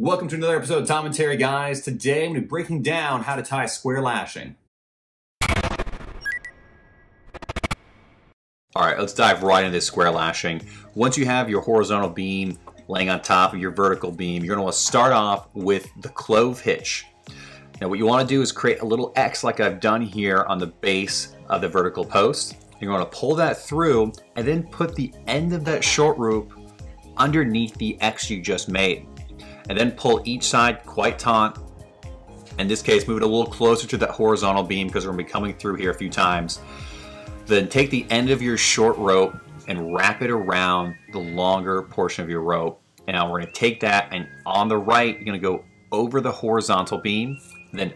Welcome to another episode of Tommentary, guys. Today I'm going to be breaking down how to tie square lashing. All right, let's dive right into this square lashing. Once you have your horizontal beam laying on top of your vertical beam, you're going to want to start off with the clove hitch. Now what you want to do is create a little X like I've done here on the base of the vertical post. You're going to pull that through and then put the end of that short rope underneath the X you just made and then pull each side quite taut. In this case, move it a little closer to that horizontal beam because we're going to be coming through here a few times. Then take the end of your short rope and wrap it around the longer portion of your rope. And now we're going to take that and on the right, you're going to go over the horizontal beam, then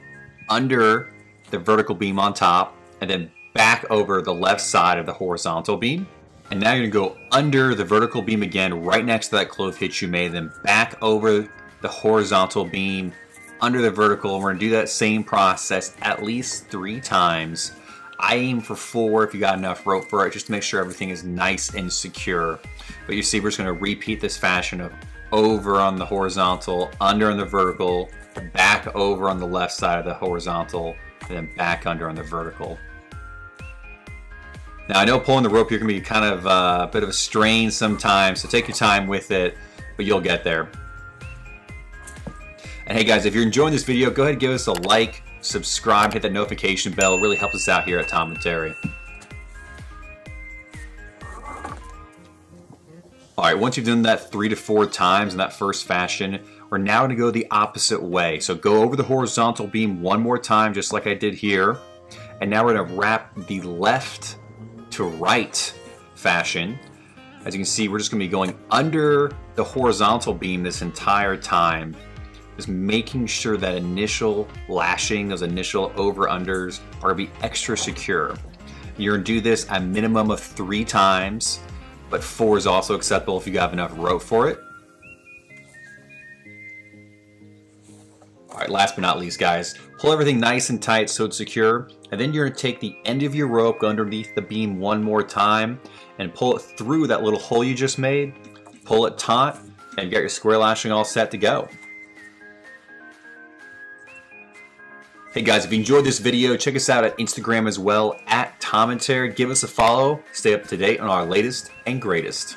under the vertical beam on top, and then back over the left side of the horizontal beam. And now you're gonna go under the vertical beam again, right next to that clove hitch you made, then back over the horizontal beam under the vertical. We're gonna do that same process at least three times. I aim for four if you got enough rope for it, just to make sure everything is nice and secure. But you see, we're just gonna repeat this fashion of over on the horizontal, under on the vertical, back over on the left side of the horizontal, and then back under on the vertical. Now I know pulling the rope here can be kind of uh, a bit of a strain sometimes, so take your time with it, but you'll get there. And hey guys, if you're enjoying this video, go ahead and give us a like, subscribe, hit that notification bell. It really helps us out here at Tommentary. All right, once you've done that three to four times in that first fashion, we're now gonna go the opposite way. So go over the horizontal beam one more time, just like I did here. And now we're gonna wrap the left to right fashion. As you can see, we're just gonna be going under the horizontal beam this entire time is making sure that initial lashing, those initial over-unders are gonna be extra secure. You're gonna do this a minimum of three times, but four is also acceptable if you have enough rope for it. All right, last but not least, guys, pull everything nice and tight so it's secure, and then you're gonna take the end of your rope underneath the beam one more time and pull it through that little hole you just made, pull it taut, and get your square lashing all set to go. Hey guys, if you enjoyed this video, check us out at Instagram as well, at Tommentary. Give us a follow. Stay up to date on our latest and greatest.